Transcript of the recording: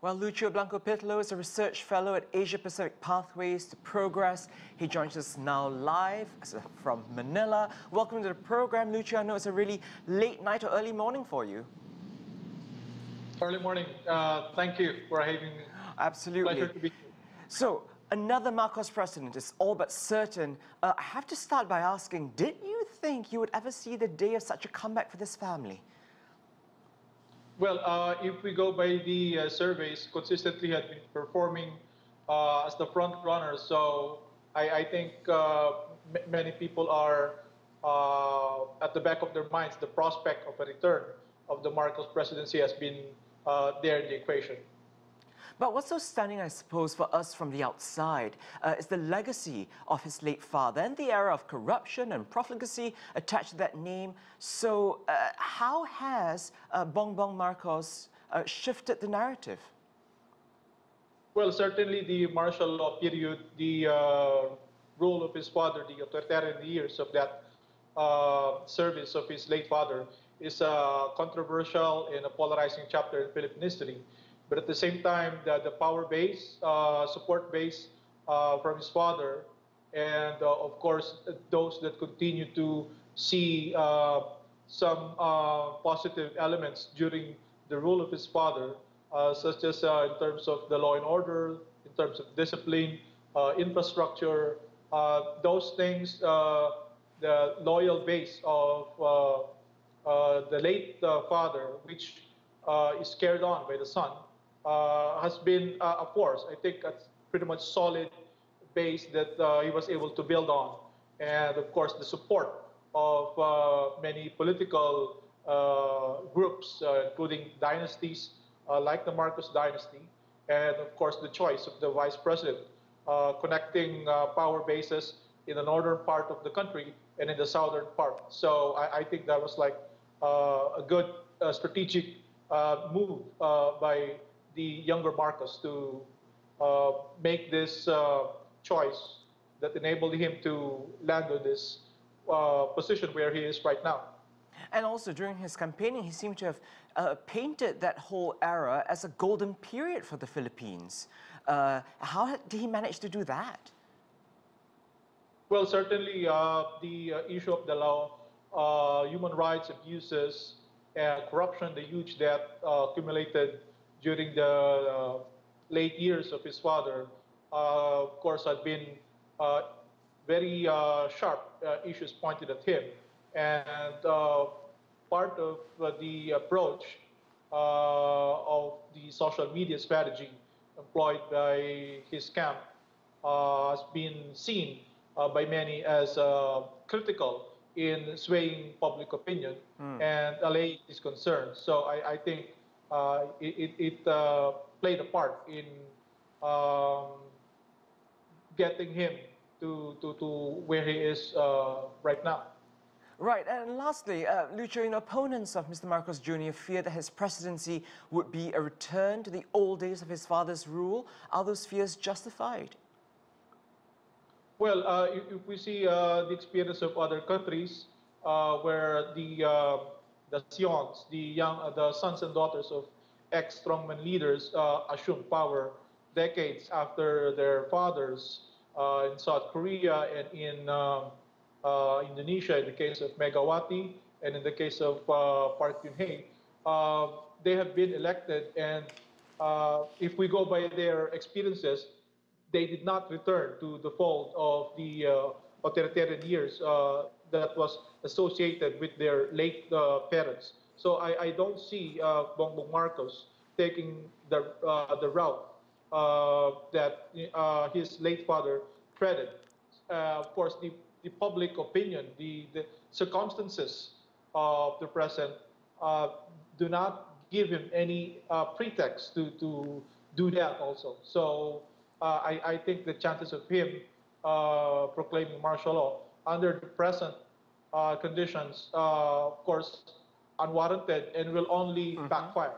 Well, Lucio Blanco Pitlo is a research fellow at Asia Pacific Pathways to Progress. He joins us now live from Manila. Welcome to the program, Lucio. I know it's a really late night or early morning for you. Early morning. Uh, thank you for having me. Absolutely. Pleasure to be here. So, another Marcos president is all but certain. Uh, I have to start by asking, did you think you would ever see the day of such a comeback for this family? Well, uh, if we go by the uh, surveys, consistently had been performing uh, as the front runner. So I, I think uh, many people are uh, at the back of their minds. The prospect of a return of the Marcos presidency has been uh, there in the equation. But what's so stunning, I suppose, for us from the outside uh, is the legacy of his late father and the era of corruption and profligacy attached to that name. So, uh, how has uh, Bongbong Marcos uh, shifted the narrative? Well, certainly the martial law period, the uh, rule of his father, the authoritarian years of that uh, service of his late father, is a controversial and a polarizing chapter in Philippine history. But at the same time, the, the power base, uh, support base uh, from his father, and uh, of course, those that continue to see uh, some uh, positive elements during the rule of his father, uh, such as in terms of the law and order, in terms of discipline, infrastructure, those things, the loyal base of the late father, which is carried on by the son, has been uh, a force. I think that's pretty much solid base that uh, he was able to build on. And of course, the support of many political groups, including dynasties like the Marcos dynasty, and of course, the choice of the vice president, connecting power bases in the northern part of the country and in the southern part. So I, I think that was like uh, a good uh, strategic uh, move by the younger Marcos to uh, make this uh, choice that enabled him to land on this uh, position where he is right now. And also during his campaigning, he seemed to have uh, painted that whole era as a golden period for the Philippines. Uh, how did he manage to do that? Well, certainly uh, the issue of the law, human rights abuses, and corruption, the huge debt accumulated during the uh, late years of his father, uh, of course, had been uh, very sharp issues pointed at him. And part of the approach of the social media strategy employed by his camp has been seen by many as critical in swaying public opinion mm. and allaying his concerns. So I, I, think it, it uh, played a part in um, getting him to, to, to where he is uh, right now. Right, and lastly, uh, know, opponents of Mr. Marcos Jr. fear that his presidency would be a return to the old days of his father's rule. Are those fears justified? Well, uh, if, if, we see uh, the experience of other countries where the the scions, the young, uh, the sons and daughters of ex-strongman leaders uh, assumed power decades after their fathers uh, in South Korea and in um, uh, Indonesia, in the case of Megawati and in the case of uh, Park Geun-hye. They have been elected, and if we go by their experiences, they did not return to the fold of the authoritarian years that was associated with their late uh, parents. So I, I don't see uh, Bongbong Marcos taking the, uh, the route uh, that uh, his late father treaded. Uh, of course, the, the public opinion, the, the circumstances of the present do not give him any pretext to, to do that also. So I, I think the chances of him proclaiming martial law under the present uh, conditions, uh, of course, unwarranted and will only mm -hmm. backfire.